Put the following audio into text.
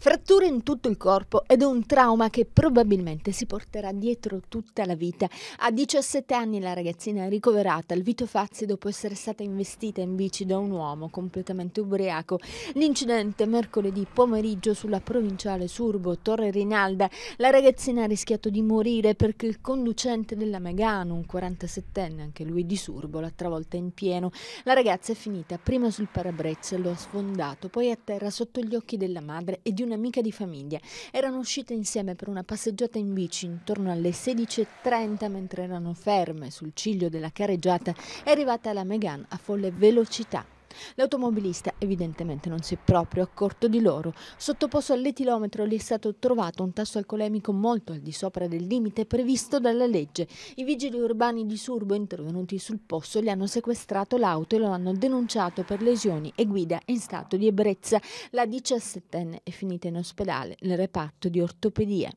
for Fratture in tutto il corpo ed è un trauma che probabilmente si porterà dietro tutta la vita. A 17 anni la ragazzina è ricoverata al Vito Fazzi dopo essere stata investita in bici da un uomo completamente ubriaco. L'incidente mercoledì pomeriggio sulla provinciale Surbo Torre Rinalda. La ragazzina ha rischiato di morire perché il conducente della Megano, un 47enne, anche lui di Surbo, l'ha travolta in pieno. La ragazza è finita prima sul parabrezza lo ha sfondato, poi a terra sotto gli occhi della madre e di un un'amica di famiglia. Erano uscite insieme per una passeggiata in bici intorno alle 16.30 mentre erano ferme sul ciglio della carreggiata. È arrivata la Megan a folle velocità. L'automobilista evidentemente non si è proprio accorto di loro. Sottoposto all'etilometro gli è stato trovato un tasso alcolemico molto al di sopra del limite previsto dalla legge. I vigili urbani di Surbo intervenuti sul posto gli hanno sequestrato l'auto e lo hanno denunciato per lesioni e guida in stato di ebbrezza. La diciassettenne è finita in ospedale nel reparto di ortopedia.